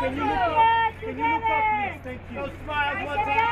Can you look up? Can you look up, please? Thank you. Those smiles one time.